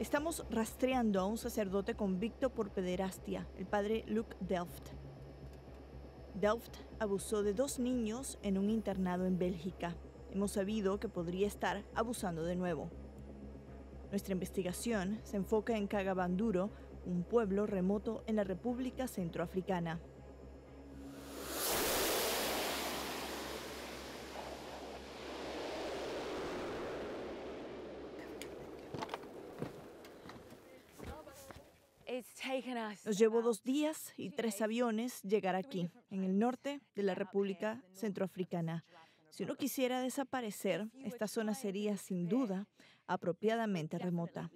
Estamos rastreando a un sacerdote convicto por pederastia, el padre Luke Delft. Delft abusó de dos niños en un internado en Bélgica. Hemos sabido que podría estar abusando de nuevo. Nuestra investigación se enfoca en Cagabanduro, un pueblo remoto en la República Centroafricana. Nos llevó dos días y tres aviones llegar aquí, en el norte de la República Centroafricana. Si uno quisiera desaparecer, esta zona sería sin duda apropiadamente remota.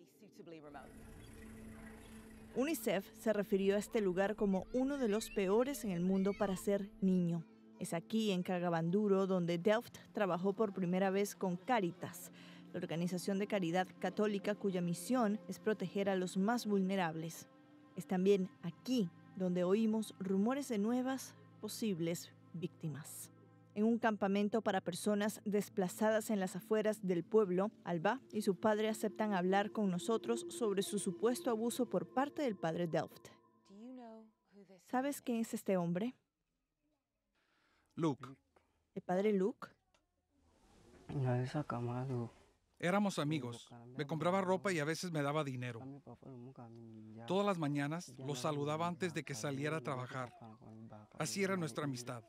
UNICEF se refirió a este lugar como uno de los peores en el mundo para ser niño. Es aquí, en Cagabanduro, donde Delft trabajó por primera vez con Caritas, la organización de caridad católica cuya misión es proteger a los más vulnerables. Es también aquí donde oímos rumores de nuevas posibles víctimas. En un campamento para personas desplazadas en las afueras del pueblo, Alba y su padre aceptan hablar con nosotros sobre su supuesto abuso por parte del padre Delft. ¿Sabes quién es este hombre? Luke. ¿El padre Luke? Éramos amigos. Me compraba ropa y a veces me daba dinero. Todas las mañanas lo saludaba antes de que saliera a trabajar. Así era nuestra amistad.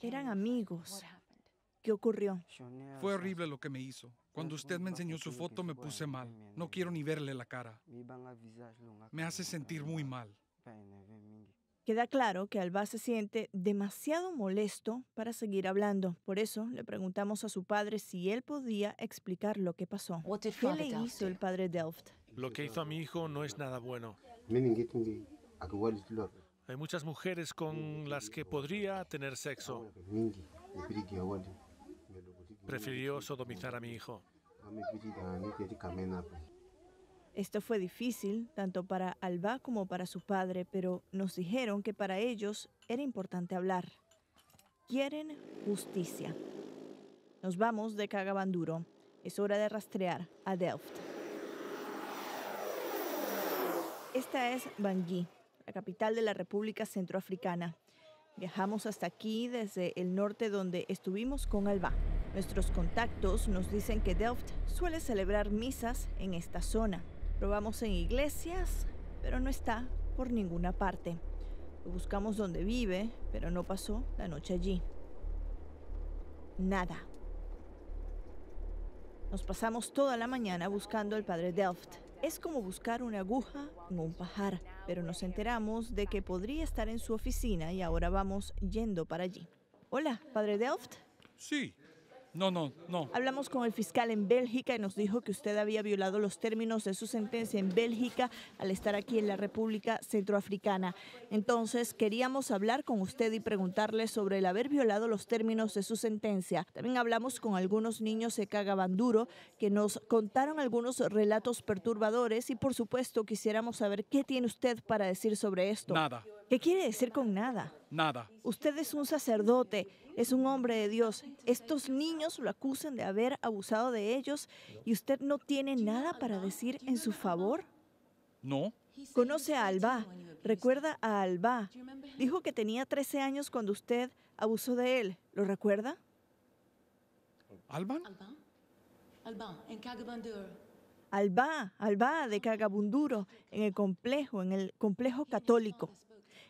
Eran amigos. ¿Qué ocurrió? Fue horrible lo que me hizo. Cuando usted me enseñó su foto me puse mal. No quiero ni verle la cara. Me hace sentir muy mal. Queda claro que Alba se siente demasiado molesto para seguir hablando. Por eso le preguntamos a su padre si él podía explicar lo que pasó. ¿Qué le hizo el padre Delft? Lo que hizo a mi hijo no es nada bueno. Hay muchas mujeres con las que podría tener sexo. Prefirió sodomizar a mi hijo. Esto fue difícil, tanto para Alba como para su padre, pero nos dijeron que para ellos era importante hablar. Quieren justicia. Nos vamos de Cagabanduro. Es hora de rastrear a Delft. Esta es Bangui, la capital de la República Centroafricana. Viajamos hasta aquí desde el norte donde estuvimos con Alba. Nuestros contactos nos dicen que Delft suele celebrar misas en esta zona. Probamos en iglesias, pero no está por ninguna parte. Buscamos donde vive, pero no pasó la noche allí. Nada. Nos pasamos toda la mañana buscando al padre Delft. Es como buscar una aguja en un pajar, pero nos enteramos de que podría estar en su oficina y ahora vamos yendo para allí. Hola, padre Delft. Sí, no, no, no. Hablamos con el fiscal en Bélgica y nos dijo que usted había violado los términos de su sentencia en Bélgica al estar aquí en la República Centroafricana. Entonces, queríamos hablar con usted y preguntarle sobre el haber violado los términos de su sentencia. También hablamos con algunos niños de Cagabanduro que nos contaron algunos relatos perturbadores y, por supuesto, quisiéramos saber qué tiene usted para decir sobre esto. Nada. ¿Qué quiere decir con nada? Nada. Usted es un sacerdote, es un hombre de Dios. Estos niños lo acusan de haber abusado de ellos y usted no tiene nada para decir en su favor. No. Conoce a Alba, recuerda a Alba. Dijo que tenía 13 años cuando usted abusó de él. ¿Lo recuerda? ¿Alban? Alban, en. Alba, Alba de Cagabunduro, en el complejo, en el complejo católico.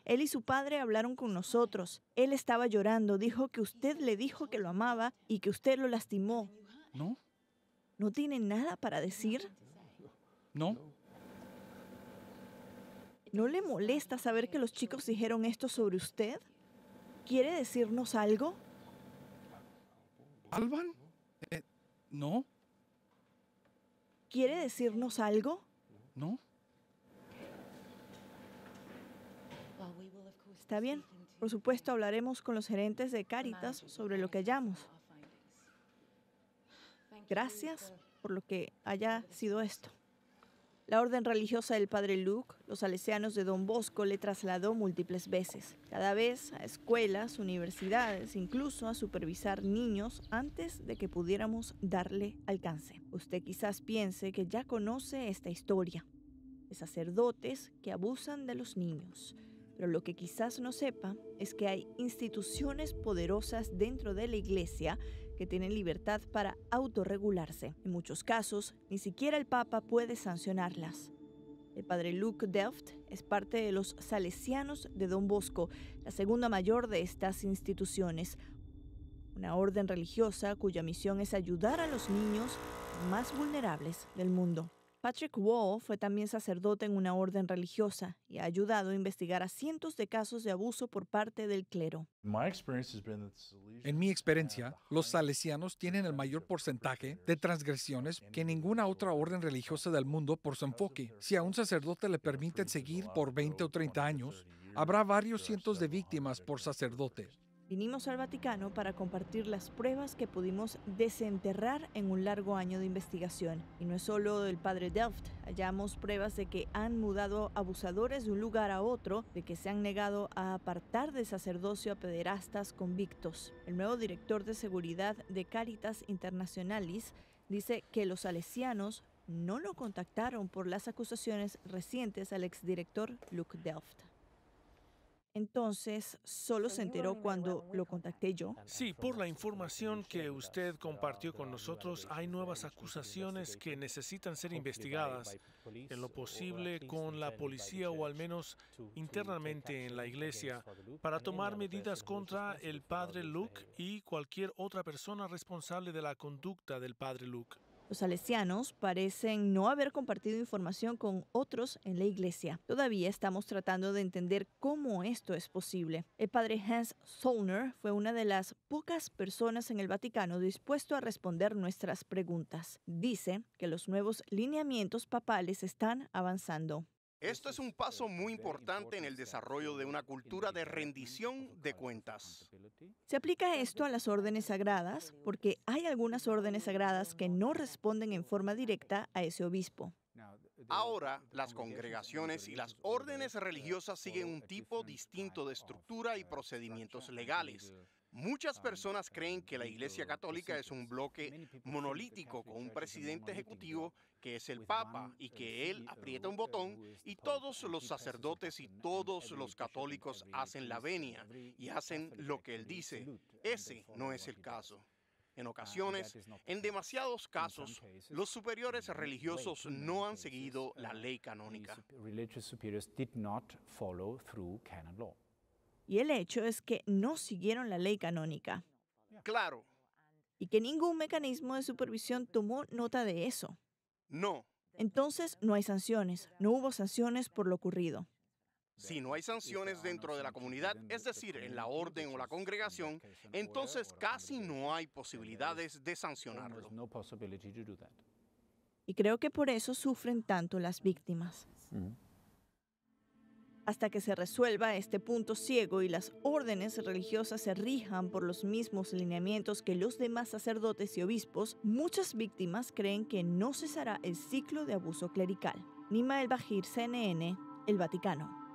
Él y su padre hablaron con nosotros. Él estaba llorando, dijo que usted le dijo que lo amaba y que usted lo lastimó. ¿No? ¿No tiene nada para decir? ¿No? ¿No le molesta saber que los chicos dijeron esto sobre usted? ¿Quiere decirnos algo? ¿Alban? Eh, no. ¿Quiere decirnos algo? ¿No? Está bien. Por supuesto, hablaremos con los gerentes de Cáritas sobre lo que hallamos. Gracias por lo que haya sido esto. La orden religiosa del padre Luke, los salesianos de Don Bosco, le trasladó múltiples veces, cada vez a escuelas, universidades, incluso a supervisar niños antes de que pudiéramos darle alcance. Usted quizás piense que ya conoce esta historia, de sacerdotes que abusan de los niños. Pero lo que quizás no sepa es que hay instituciones poderosas dentro de la iglesia que tienen libertad para autorregularse. En muchos casos, ni siquiera el Papa puede sancionarlas. El padre Luke Delft es parte de los Salesianos de Don Bosco, la segunda mayor de estas instituciones, una orden religiosa cuya misión es ayudar a los niños más vulnerables del mundo. Patrick Wall fue también sacerdote en una orden religiosa y ha ayudado a investigar a cientos de casos de abuso por parte del clero. En mi experiencia, los salesianos tienen el mayor porcentaje de transgresiones que ninguna otra orden religiosa del mundo por su enfoque. Si a un sacerdote le permiten seguir por 20 o 30 años, habrá varios cientos de víctimas por sacerdote. Vinimos al Vaticano para compartir las pruebas que pudimos desenterrar en un largo año de investigación. Y no es solo del padre Delft, hallamos pruebas de que han mudado abusadores de un lugar a otro, de que se han negado a apartar de sacerdocio a pederastas convictos. El nuevo director de seguridad de Caritas Internationalis dice que los salesianos no lo contactaron por las acusaciones recientes al exdirector Luke Delft. Entonces, solo se enteró cuando lo contacté yo. Sí, por la información que usted compartió con nosotros, hay nuevas acusaciones que necesitan ser investigadas en lo posible con la policía o al menos internamente en la iglesia para tomar medidas contra el padre Luke y cualquier otra persona responsable de la conducta del padre Luke. Los salesianos parecen no haber compartido información con otros en la iglesia. Todavía estamos tratando de entender cómo esto es posible. El padre Hans Zollner fue una de las pocas personas en el Vaticano dispuesto a responder nuestras preguntas. Dice que los nuevos lineamientos papales están avanzando. Esto es un paso muy importante en el desarrollo de una cultura de rendición de cuentas. Se aplica esto a las órdenes sagradas porque hay algunas órdenes sagradas que no responden en forma directa a ese obispo. Ahora, las congregaciones y las órdenes religiosas siguen un tipo distinto de estructura y procedimientos legales. Muchas personas creen que la Iglesia Católica es un bloque monolítico con un presidente ejecutivo que es el Papa y que él aprieta un botón y todos los sacerdotes y todos los católicos hacen la venia y hacen lo que él dice. Ese no es el caso. En ocasiones, en demasiados casos, los superiores religiosos no han seguido la ley canónica. Y el hecho es que no siguieron la ley canónica. Claro. Y que ningún mecanismo de supervisión tomó nota de eso. No. Entonces no hay sanciones. No hubo sanciones por lo ocurrido. Si no hay sanciones dentro de la comunidad, es decir, en la orden o la congregación, entonces casi no hay posibilidades de sancionarlo. Y creo que por eso sufren tanto las víctimas. Hasta que se resuelva este punto ciego y las órdenes religiosas se rijan por los mismos lineamientos que los demás sacerdotes y obispos, muchas víctimas creen que no cesará el ciclo de abuso clerical. Nima El Bajir, CNN, El Vaticano.